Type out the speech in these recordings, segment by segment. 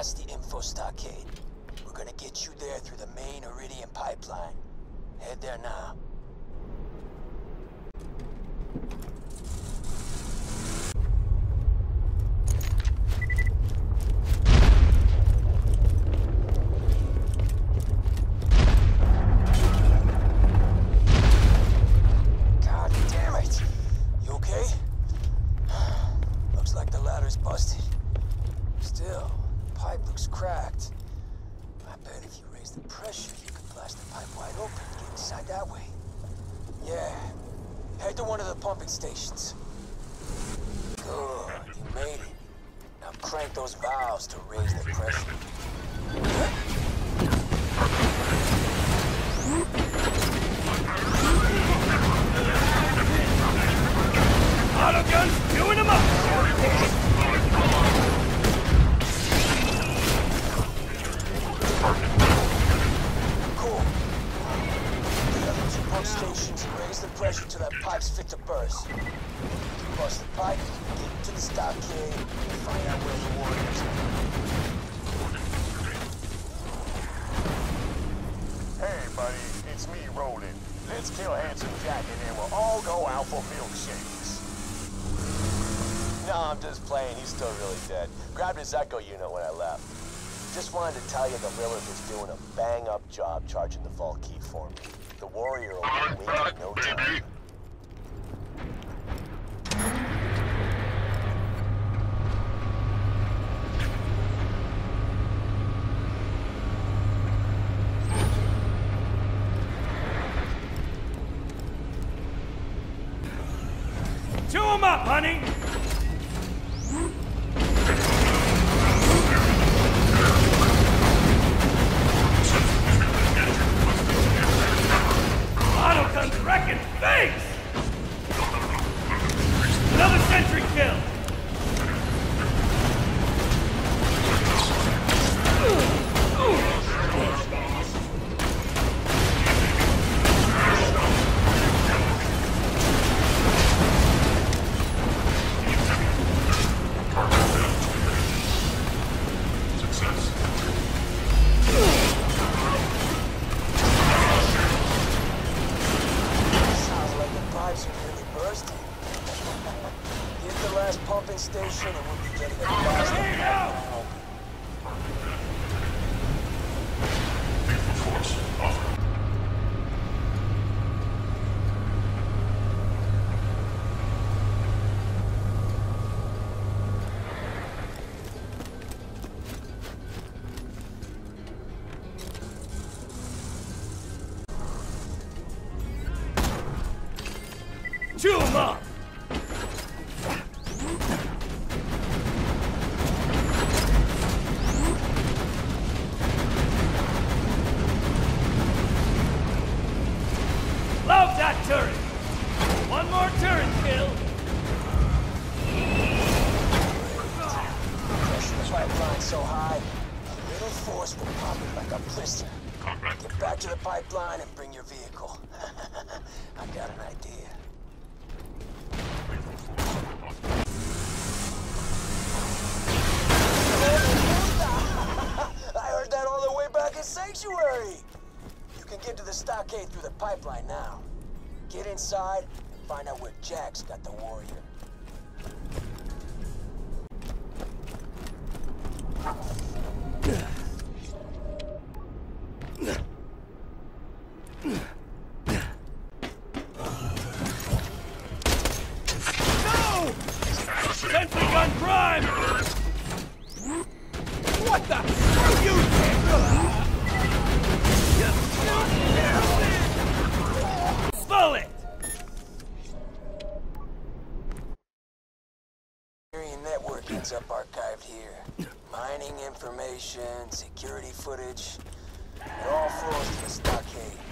past the info stockade. We're gonna get you there through the main Eridium pipeline. Head there now. God damn it! You okay? Looks like the ladder's busted. Still, pipe looks cracked. I bet if you raise the pressure, you can blast the pipe wide open that way. Yeah. Head to one of the pumping stations. Good, you made it. Now crank those valves to raise the pressure. To burst. Bust the pipe, get to the stockade, and find out where the warriors are. Hey, buddy, it's me, Roland. Let's kill Handsome Jack and then we'll all go out for milkshakes. No, I'm just playing. He's still really dead. Grabbed his Echo unit when I left. Just wanted to tell you the Lilith is doing a bang-up job charging the vault key for me. The Warrior will be in no time. Up, honey! And we'll be getting a pipeline and bring your vehicle. I got an idea. I heard that all the way back in Sanctuary! You can get to the stockade through the pipeline now. Get inside and find out where Jack's got the warrior. No! Gun prime! What the? You! Bullet! Hyperion network ends up archived here. Mining information, security footage. It all flows to the stockade.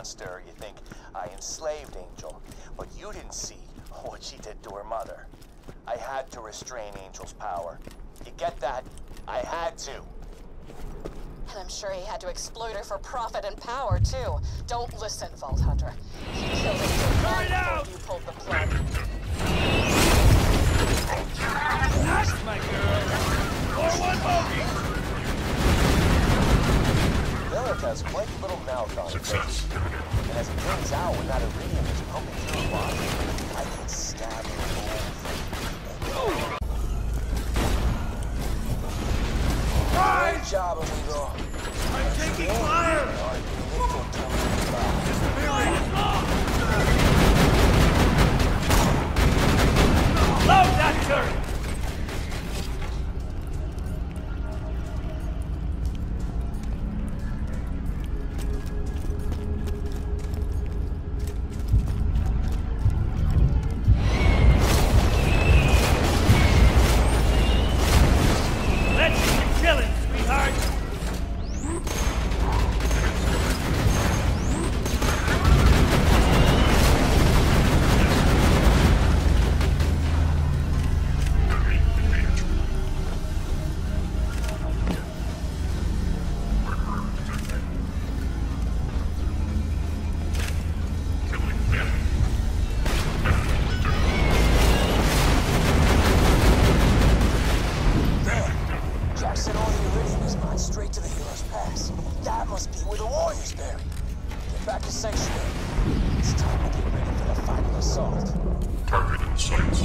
Monster, you think I enslaved Angel, but you didn't see what she did to her mother. I had to restrain Angel's power. You get that? I had to. And I'm sure he had to exploit her for profit and power, too. Don't listen, Vault Hunter. He killed Angel long out! you pulled the plug. It's time to get ready for the final assault. Target in sight.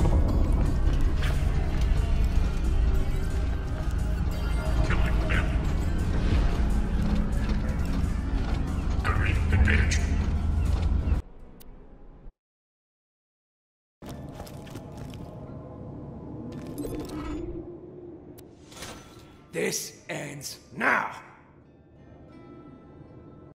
Killing them. Enemy engaged. This ends now.